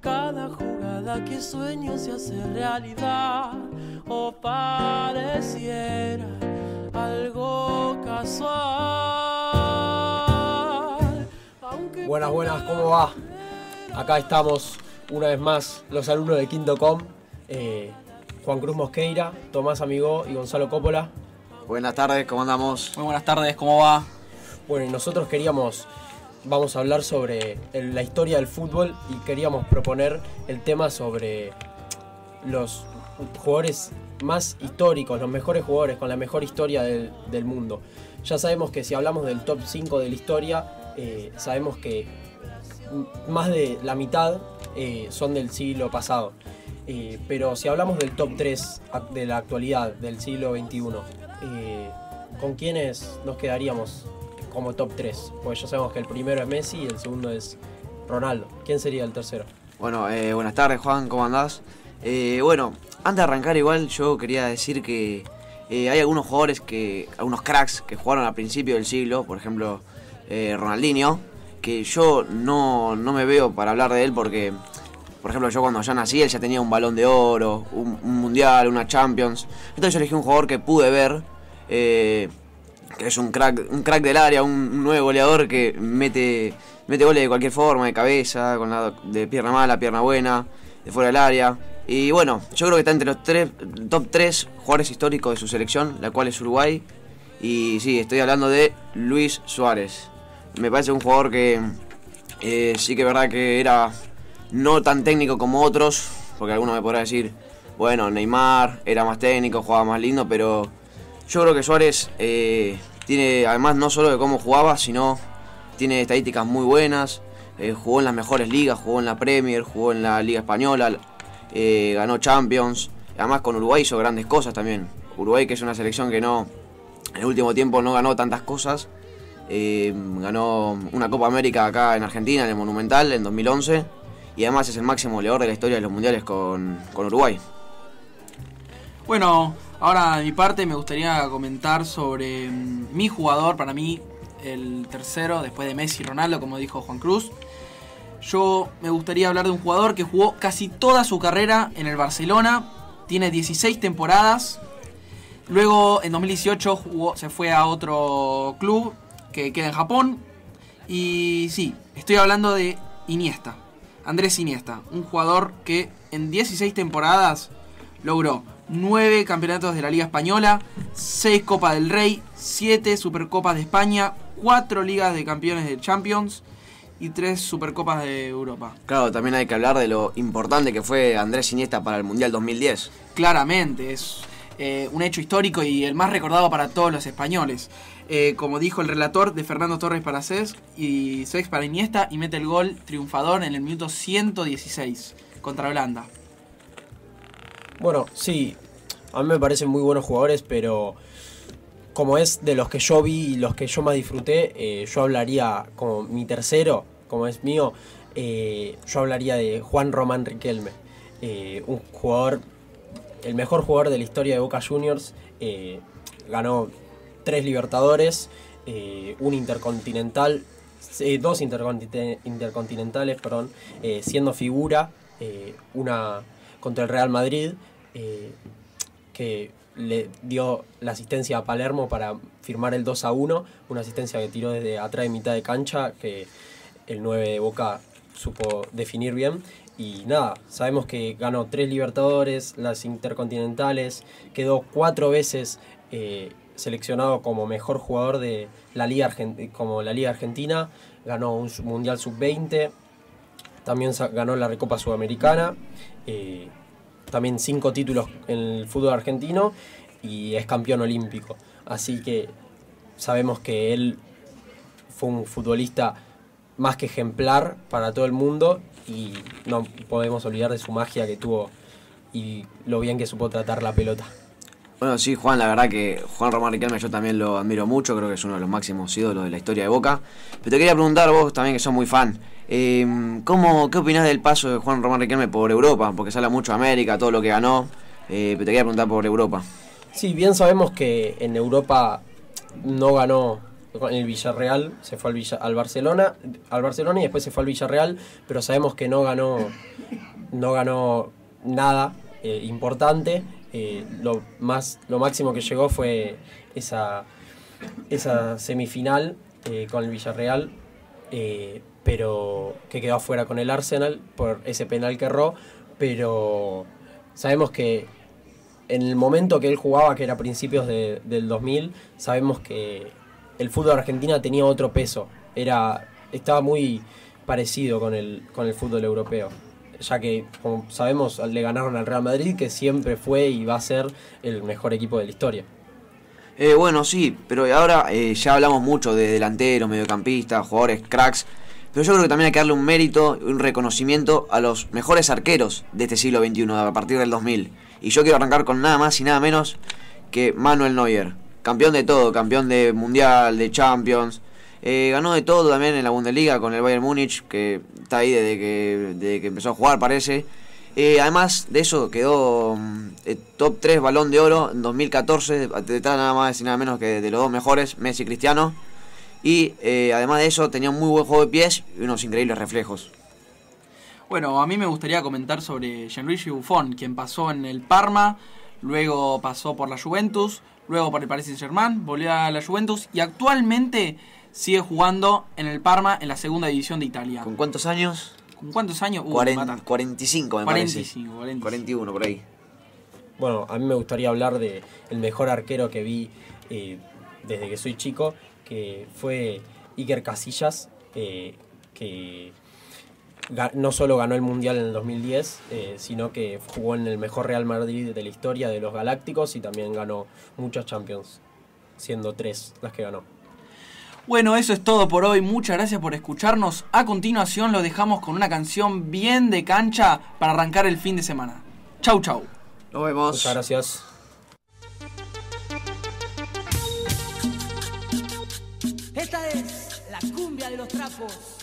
Cada jugada que sueño se hace realidad o pareciera algo casual. buenas, buenas, ¿cómo va? Acá estamos una vez más los alumnos de Quinto Com. Eh, Juan Cruz Mosqueira, Tomás Amigó y Gonzalo Coppola. Buenas tardes, ¿cómo andamos? Muy buenas tardes, ¿cómo va? Bueno, y nosotros queríamos, vamos a hablar sobre la historia del fútbol y queríamos proponer el tema sobre los jugadores más históricos, los mejores jugadores con la mejor historia del, mundo. Ya sabemos que si hablamos del top 5 de la historia, eh, sabemos que más de la mitad eh, son del siglo pasado. Eh, pero si hablamos del top 3 de la actualidad, del siglo XXI, ¿con quiénes nos quedaríamos como top 3? Porque ya sabemos que el primero es Messi y el segundo es Ronaldo. ¿Quién sería el tercero? Bueno, eh, buenas tardes Juan, ¿cómo andás? bueno, antes de arrancar igual yo quería decir que hay algunos jugadores que, algunos cracks que jugaron al principio del siglo, por ejemplo Ronaldinho, que yo no, no me veo para hablar de él porque por ejemplo, yo cuando ya nací, él ya tenía un balón de oro, un, mundial, una Champions. Entonces yo elegí un jugador que pude ver, eh, que es un crack, un crack del área, un, nuevo goleador que mete, mete goles de cualquier forma, de cabeza, con la, de pierna mala, pierna buena, de fuera del área. Y bueno, yo creo que está entre los tres, top 3 jugadores históricos de su selección, la cual es Uruguay. Y sí, estoy hablando de Luis Suárez. Me parece un jugador que eh, sí que es verdad que era no tan técnico como otros, porque alguno me podrá decir, bueno, Neymar era más técnico, jugaba más lindo, pero yo creo que Suárez eh, tiene, además no solo de cómo jugaba, sino tiene estadísticas muy buenas, eh, jugó en las mejores ligas, jugó en la Premier, jugó en la Liga Española, eh, ganó Champions, además con Uruguay hizo grandes cosas también. Uruguay que es una selección que no, en el último tiempo no ganó tantas cosas, ganó una Copa América acá en Argentina, en el Monumental, en 2011 y además es el máximo goleador de la historia de los mundiales con, Uruguay. Bueno, ahora de mi parte me gustaría comentar sobre mm, mi jugador, para mí el tercero después de Messi y Ronaldo, como dijo Juan Cruz. Yo me gustaría hablar de un jugador que jugó casi toda su carrera en el Barcelona, tiene 16 temporadas. Luego en 2018 se fue a otro club que queda en Japón. Y sí, estoy hablando de Iniesta. Andrés Iniesta, un jugador que en 16 temporadas logró 9 campeonatos de la Liga Española, 6 Copas del Rey, 7 Supercopas de España, 4 Ligas de Campeones de Champions y 3 Supercopas de Europa. Claro, también hay que hablar de lo importante que fue Andrés Iniesta para el Mundial 2010. Claramente, es eh, un hecho histórico y el más recordado para todos los españoles. Eh, como dijo el relator de Fernando Torres para Cesc y Sex para Iniesta y mete el gol triunfador en el minuto 116 contra Holanda. Bueno, sí, a mí me parecen muy buenos jugadores, pero como es de los que yo vi y los que yo más disfruté, eh, yo hablaría como mi tercero, como es mío, yo hablaría de Juan Román Riquelme, un jugador el mejor jugador de la historia de Boca Juniors. Eh, ganó tres Libertadores, eh, un Intercontinental, eh, dos Intercontinentales, perdón, siendo figura, una contra el Real Madrid, que le dio la asistencia a Palermo para firmar el 2 a 1, una asistencia que tiró desde atrás de mitad de cancha, que el 9 de Boca supo definir bien. Y nada, sabemos que ganó tres Libertadores, las Intercontinentales, quedó cuatro veces eh, seleccionado como mejor jugador de la Liga, como la Liga Argentina, ganó un Mundial Sub-20, también ganó la Recopa Sudamericana, eh, también cinco títulos en el fútbol argentino y es campeón olímpico. Así que sabemos que él fue un futbolista más que ejemplar para todo el mundo y no podemos olvidar de su magia que tuvo y lo bien que supo tratar la pelota. Bueno, sí, Juan, la verdad que Juan Román Riquelme yo también lo admiro mucho, creo que es uno de los máximos ídolos de la historia de Boca. Pero te quería preguntar vos también, que sos muy fan, eh, ¿cómo, ¿qué opinás del paso de Juan Román Riquelme por Europa? Porque se habla mucho América, todo lo que ganó, eh, pero te quería preguntar por Europa. Sí, bien sabemos que en Europa no ganó con el Villarreal, se fue al, Villa- al Barcelona, al Barcelona y después se fue al Villarreal, pero sabemos que no ganó, no ganó nada eh, importante. Eh, lo más, lo máximo que llegó fue esa, esa semifinal con el Villarreal, eh, pero que quedó afuera con el Arsenal por ese penal que erró, pero sabemos que en el momento que él jugaba, que era principios de- del 2000, sabemos que el fútbol argentino tenía otro peso, era estaba muy parecido con el, con el fútbol europeo, ya que, como sabemos, le ganaron al Real Madrid, que siempre fue y va a ser el mejor equipo de la historia. Eh, bueno, sí, pero ahora eh, ya hablamos mucho de delanteros, mediocampistas, jugadores, cracks. Pero yo creo que también hay que darle un mérito, un reconocimiento a los mejores arqueros de este siglo XXI, a partir del 2000. Y yo quiero arrancar con nada más y nada menos que Manuel Neuer. Campeón de todo, campeón de Mundial, de Champions. Eh, ganó de todo también en la Bundesliga con el Bayern Múnich, que está ahí desde que, desde que empezó a jugar, parece. Eh, además de eso, quedó mm, eh, top 3 balón de oro en 2014, detrás nada más y nada menos que de los dos mejores, Messi y Cristiano. Y eh, además de eso, tenía un muy buen juego de pies y unos increíbles reflejos. Bueno, a mí me gustaría comentar sobre Gianluigi Buffon, quien pasó en el Parma, luego pasó por la Juventus, luego por el Paris Saint-Germain, volvió a la Juventus y actualmente sigue jugando en el Parma en la segunda división de Italia. ¿Con cuántos años? ¿Con cuántos años? Uh, me Cuaren- mata. 45 me 45, parece. 45. 41 por ahí. Bueno, a mí me gustaría hablar de el mejor arquero que vi eh, desde que soy chico, que fue Iker Casillas, eh, que no solo ganó el Mundial en el 2010, eh, sino que jugó en el mejor Real Madrid de la historia de los Galácticos y también ganó muchas Champions, siendo tres las que ganó. Bueno, eso es todo por hoy. Muchas gracias por escucharnos. A continuación lo dejamos con una canción bien de cancha para arrancar el fin de semana. Chau, chau. Nos vemos. Muchas gracias. Esta es la cumbia de los trapos.